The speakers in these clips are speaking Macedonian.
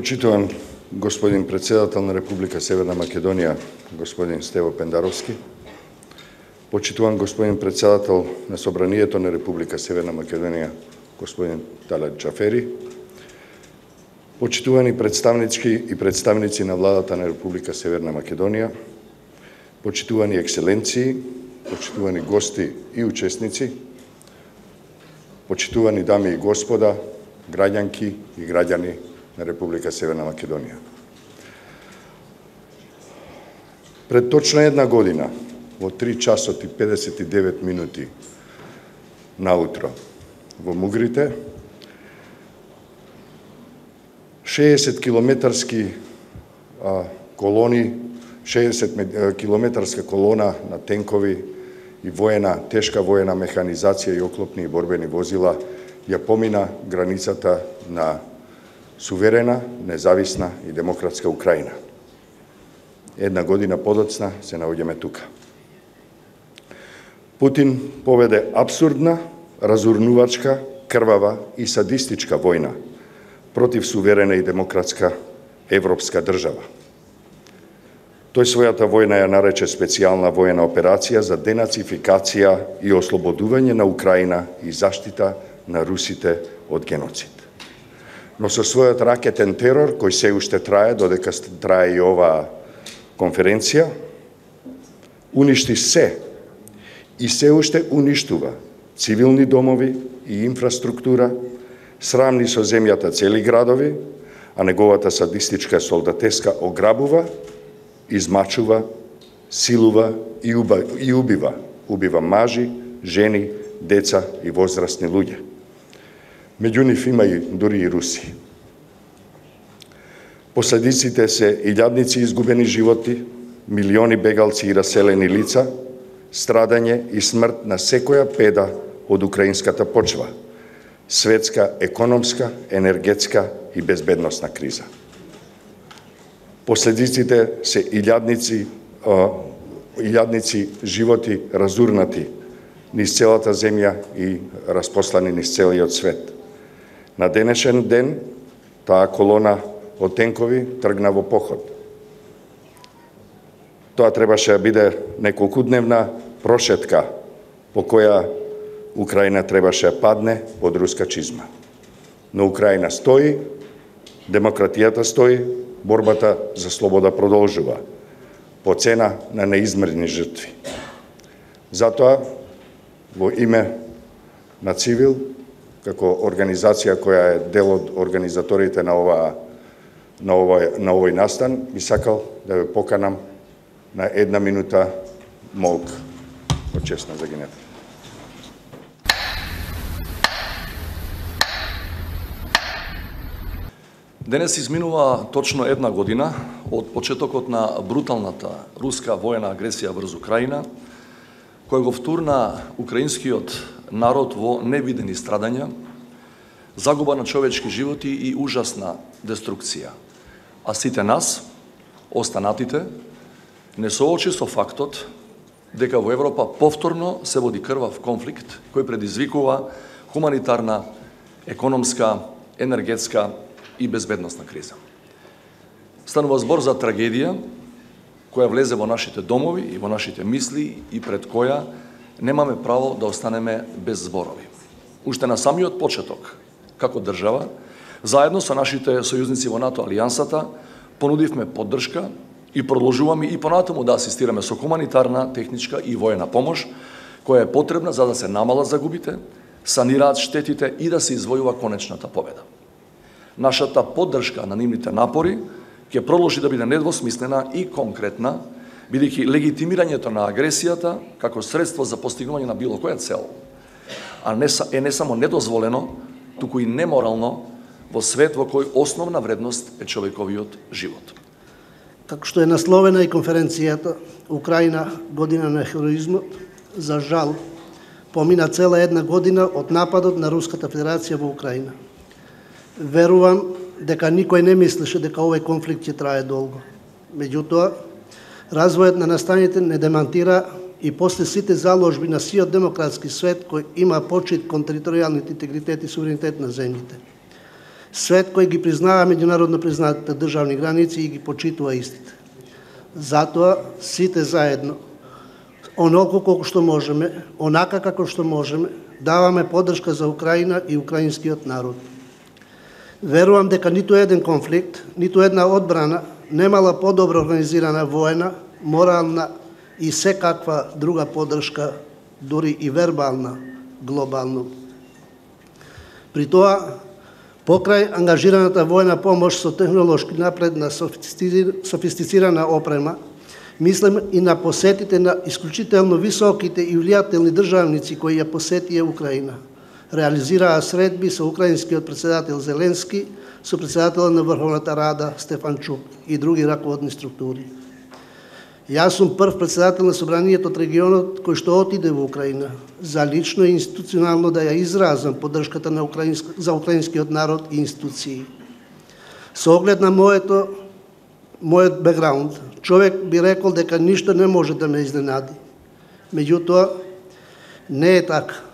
Почитуван господин председател на Република Северна Македонија, господин Стево Пендаровски, почитуван господин председател на Собранието на Република Северна Македонија, господин Талат Чафери, почитувани представнички и представници на владата на Република Северна Македонија, почитувани екселенции, почитувани гости и учесници, почитувани дами и господа, граѓанки и граѓани на Република Северна Македонија. Пред точно една година, во 3 часот и 59 минути наутро, во Мугрите, 60 километарски колони, 60 километарска колона на тенкови и воена, тешка воена механизација и оклопни и борбени возила ја помина границата на суверена, независна и демократска Украина. Една година подоцна се наоѓаме тука. Путин поведе абсурдна, разурнувачка, крвава и садистичка војна против суверена и демократска европска држава. Тој својата војна ја нарече специјална војна операција за денацификација и ослободување на Украина и заштита на русите од геноцид. Но со својот ракетен терор, кој се уште трае, додека трае и оваа конференција, уништи се и се уште уништува цивилни домови и инфраструктура, срамни со земјата цели градови, а неговата садистичка солдатеска ограбува, измачува, силува и, уба, и убива. Убива мажи, жени, деца и возрастни луѓе. Меѓу нив има и дури и руси. Последиците се илјадници изгубени животи, милиони бегалци и раселени лица, страдање и смрт на секоја педа од украинската почва, светска економска, енергетска и безбедносна криза. Последиците се илјадници, илјадници животи разурнати низ целата земја и распослани низ целиот свет. На денешен ден таа колона од тенкови тргна во поход. Тоа требаше да биде неколкудневна прошетка по која Украина требаше да падне под руска чизма. Но Украина стои, демократијата стои, борбата за слобода продолжува по цена на неизмерни жртви. Затоа, во име на цивил, како организација која е дел од организаторите на ова на овој на овој настан, би сакал да ве поканам на една минута молк од чест на загинете. Денес изминува точно една година од почетокот на бруталната руска воена агресија врз Украина, кој го втурна украинскиот народ во невидени страдања, загуба на човечки животи и ужасна деструкција. А сите нас, останатите, не соочи со фактот дека во Европа повторно се води крвав конфликт кој предизвикува хуманитарна, економска, енергетска и безбедносна криза. Станува збор за трагедија која влезе во нашите домови и во нашите мисли и пред која немаме право да останеме без зборови. Уште на самиот почеток, како држава, заедно со нашите сојузници во НАТО Алијансата, понудивме поддршка и продолжуваме и понатаму да асистираме со хуманитарна, техничка и воена помош, која е потребна за да се намалат загубите, санираат штетите и да се извојува конечната победа. Нашата поддршка на нивните напори ќе продолжи да биде недвосмислена и конкретна, бидејќи легитимирањето на агресијата како средство за постигнување на било која цел, а не е не само недозволено, туку и неморално во свет во кој основна вредност е човековиот живот. Како што е насловена и конференцијата Украина година на хероизмот, за жал помина цела една година од нападот на Руската Федерација во Украина. Верувам дека никој не мислеше дека овој конфликт ќе трае долго. Меѓутоа, развојот на настаните не демантира и после сите заложби на сиот демократски свет кој има почит кон територијалниот интегритет и суверенитет на земјите. Свет кој ги признава меѓународно признатите државни граници и ги почитува истите. Затоа сите заедно, онолку колку што можеме, онака како што можеме, даваме поддршка за Украина и украинскиот народ. Верувам дека ниту еден конфликт, ниту една одбрана немала подобро организирана воена, морална и секаква друга подршка, дури и вербална, глобално. При тоа, покрај ангажираната воена помош со технолошки напредна софистицирана опрема, мислам и на посетите на исклучително високите и влијателни државници кои ја посетија Украина. Реализираа средби со украинскиот председател Зеленски, со председателот на Врховната Рада Стефан Чук и други раководни структури. Јас сум прв председател на собранието од регионот кој што отиде во Украина за лично и институционално да ја изразам поддршката на украинск... за украинскиот народ и институции. Со оглед на моето мојот бекграунд, човек би рекол дека ништо не може да ме изненади. Меѓутоа, не е така.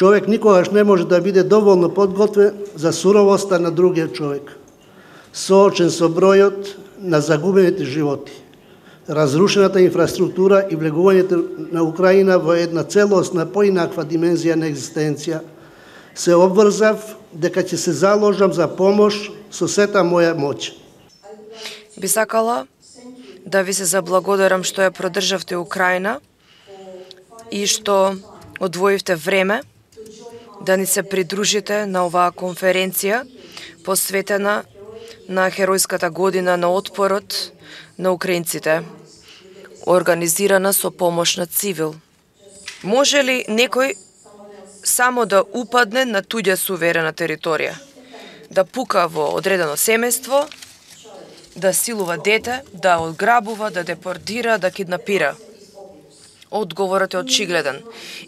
Човек никогаш не може да биде доволно подготвен за суровоста на другиот човек, соочен со бројот на загубените животи, разрушената инфраструктура и влегувањето на Украина во една целосна поинаква димензија на екзистенција, се обврзав дека ќе се заложам за помош со сета моја моќ. Би сакала да ви се заблагодарам што ја продржавте Украина и што одвоивте време да ни се придружите на оваа конференција посветена на Херојската година на отпорот на украинците, организирана со помош на цивил. Може ли некој само да упадне на туѓа суверена територија, да пука во одредено семејство, да силува дете, да одграбува, да депортира, да киднапира – Одговорот е очигледен.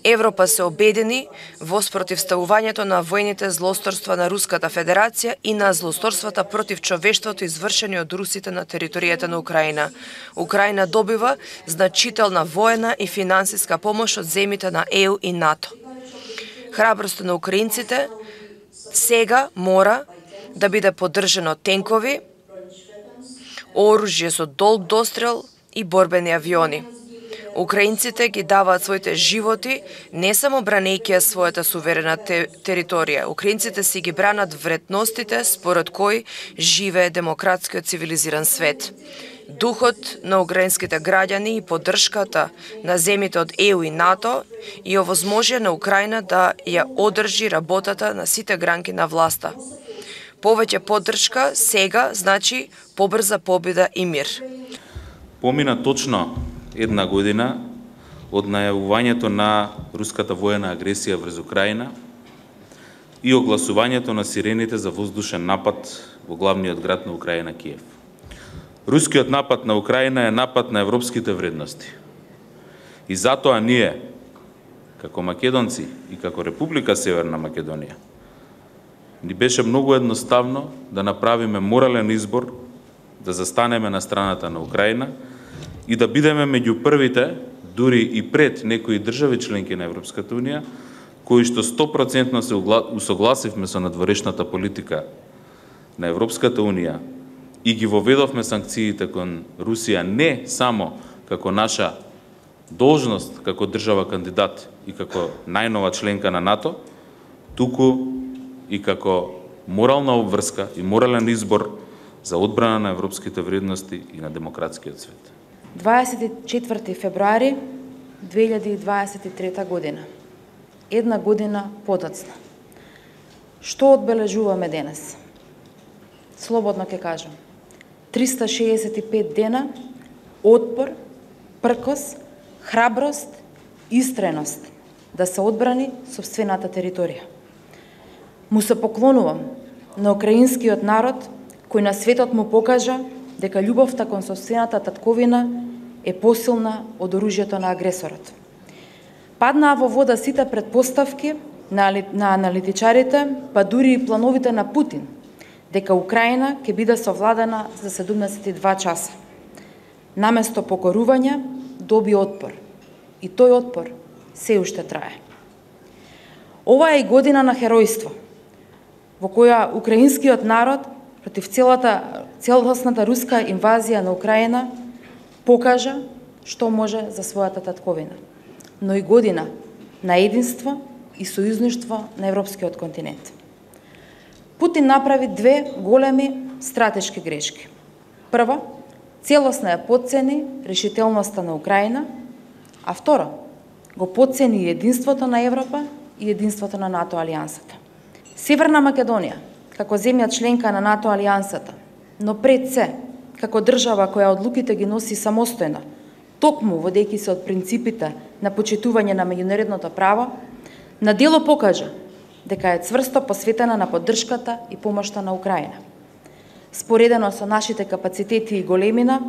Европа се обедини во спротивставувањето на војните злосторства на Руската Федерација и на злосторствата против човештвото извршени од русите на територијата на Украина. Украина добива значителна воена и финансиска помош од земите на ЕУ и НАТО. Храброста на украинците сега мора да биде поддржано тенкови, оружје со долг дострел и борбени авиони. Украинците ги даваат своите животи не само бранејќи својата суверена те, територија. Украинците си ги бранат вредностите според кои живее демократскиот цивилизиран свет. Духот на украинските граѓани и поддршката на земите од ЕУ и НАТО и овозможија на Украина да ја одржи работата на сите гранки на власта. Повеќе поддршка сега значи побрза победа и мир. Помина точно една година од најавувањето на руската воена агресија врз Украина и огласувањето на сирените за воздушен напад во главниот град на Украина Киев. Рускиот напад на Украина е напад на европските вредности. И затоа ние, како македонци и како Република Северна Македонија, ни беше многу едноставно да направиме морален избор да застанеме на страната на Украина и да бидеме меѓу првите, дури и пред некои држави членки на Европската Унија, кои што 100% се усогласивме со надворешната политика на Европската Унија и ги воведовме санкциите кон Русија не само како наша должност како држава кандидат и како најнова членка на НАТО, туку и како морална обврска и морален избор за одбрана на европските вредности и на демократскиот свет. 24 февруари 2023 година. Една година подоцна. Што одбележуваме денес? Слободно ќе кажам. 365 дена отпор, пркос, храброст, истреност да се одбрани собствената територија. Му се поклонувам на украинскиот народ кој на светот му покажа дека љубовта кон собствената татковина е посилна од оружјето на агресорот. Паднаа во вода сите предпоставки на, на аналитичарите, па дури и плановите на Путин, дека Украина ќе биде совладана за 72 часа. Наместо покорување, доби отпор. И тој отпор се уште трае. Ова е и година на херојство. во која украинскиот народ против целата целосната руска инвазија на Украина покажа што може за својата татковина, но и година на единство и сојузништво на европскиот континент. Путин направи две големи стратешки грешки. Прва, целосно ја подцени решителноста на Украина, а второ, го подцени единството на Европа и единството на НАТО алијансата. Северна Македонија, како земја членка на НАТО алијансата, но пред се, како држава која одлуките ги носи самостојно, токму водејќи се од принципите на почитување на меѓународното право, на дело покажа дека е цврсто посветена на поддршката и помошта на Украина. Споредено со нашите капацитети и големина,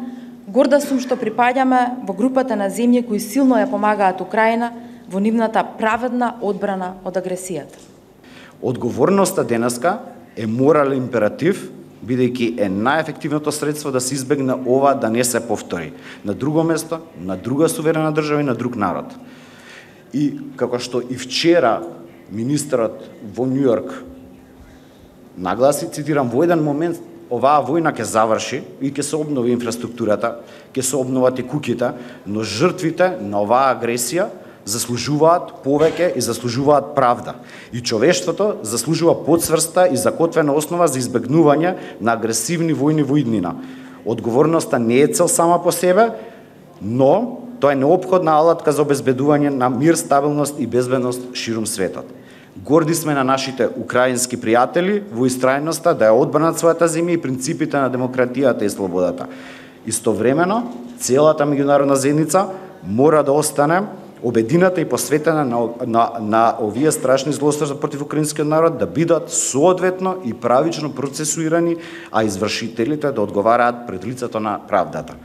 горда сум што припаѓаме во групата на земји кои силно ја помагаат Украина во нивната праведна одбрана од агресијата. Одговорноста денеска е морален императив, бидејќи е најефективното средство да се избегне ова да не се повтори на друго место, на друга суверена држава и на друг народ. И како што и вчера министерот во Нью Йорк нагласи, цитирам, во еден момент оваа војна ќе заврши и ќе се обнови инфраструктурата, ќе се обноват и куќите, но жртвите на оваа агресија заслужуваат повеќе и заслужуваат правда. И човештвото заслужува подсврста и закотвена основа за избегнување на агресивни војни во иднина. Одговорноста не е цел сама по себе, но тоа е необходна алатка за обезбедување на мир, стабилност и безбедност ширум светот. Горди сме на нашите украински пријатели во истрајноста да ја одбранат својата земја и принципите на демократијата и слободата. Истовремено, целата меѓународна заедница мора да остане обедината и посветена на, на, на овие страшни злосторства против украинскиот народ да бидат соодветно и правично процесуирани, а извршителите да одговараат пред лицето на правдата.